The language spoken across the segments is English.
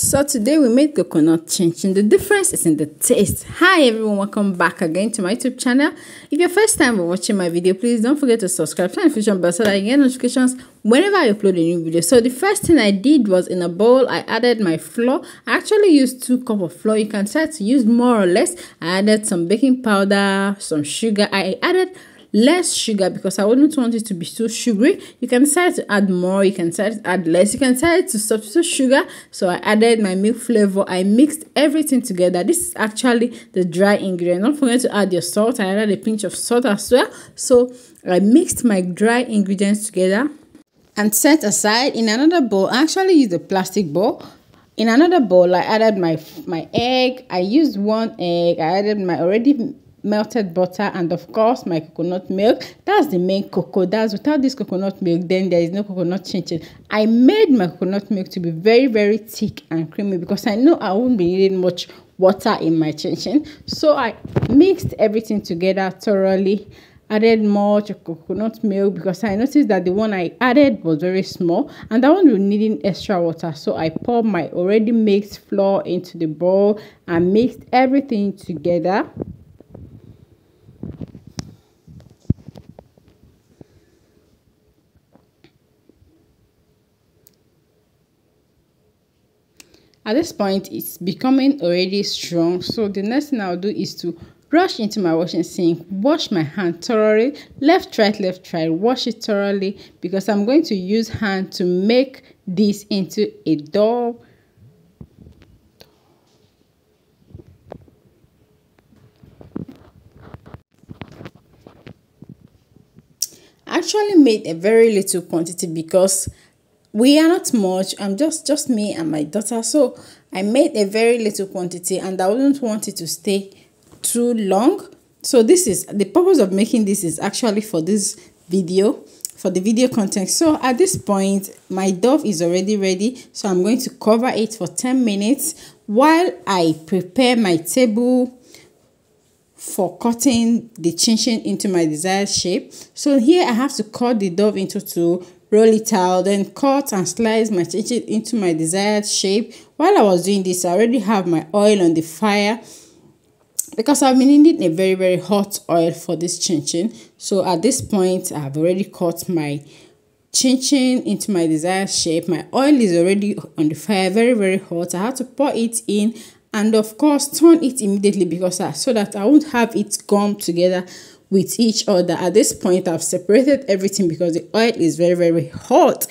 So today we made coconut chin chin. The difference is in the taste. Hi everyone, welcome back again to my YouTube channel. If your first time watching my video, please don't forget to subscribe, turn the bell so that you get notifications whenever I upload a new video. So the first thing I did was in a bowl, I added my flour. I actually used two cup of flour. You can try to use more or less. I added some baking powder, some sugar. I added less sugar because I wouldn't want it to be too sugary. You can decide to add more, you can decide to add less, you can decide to substitute sugar. So I added my milk flavor, I mixed everything together. This is actually the dry ingredient. Don't forget to add your salt. I added a pinch of salt as well. So I mixed my dry ingredients together and set aside in another bowl. I actually used a plastic bowl. In another bowl, I added my my egg. I used one egg. I added my already melted butter and of course my coconut milk. That's the main cocoa. That's without this coconut milk then there is no coconut chin chin i made my coconut milk to be very very thick and creamy because i know i won't be needing much water in my chin chin so i mixed everything together thoroughly added more coconut milk because i noticed that the one i added was very small and that one was needing extra water. So i poured my already mixed flour into the bowl and mixed everything together at this point it's becoming already strong. So the next thing i'll do is to rush into my washing sink wash my hand thoroughly left right left right wash it thoroughly because i'm going to use hand to make this into a doll actually made a very little quantity because we are not much. I'm just just me and my daughter. So i made a very little quantity and i wouldn't want it to stay too long. So this is the purpose of making this is actually for this video for the video content. So at this point my dough is already ready. So i'm going to cover it for 10 minutes while i prepare my table for cutting the chin into my desired shape. So here i have to cut the dough into two roll it out, then cut and slice my chinchin into my desired shape. While I was doing this, I already have my oil on the fire because I've been needing a very very hot oil for this chinchin. So at this point, I've already cut my chinchin into my desired shape. My oil is already on the fire, very very hot. I had to pour it in and of course turn it immediately because I, so that I won't have it gum together with each other. At this point, I've separated everything because the oil is very, very hot.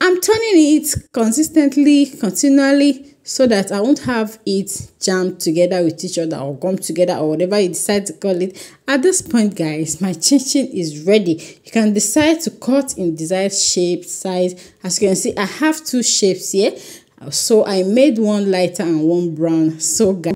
I'm turning it consistently, continually, so that I won't have it jammed together with each other or gum together or whatever you decide to call it. At this point, guys, my chin chin is ready. You can decide to cut in desired shape, size. As you can see, I have two shapes here. So I made one lighter and one brown. So guys,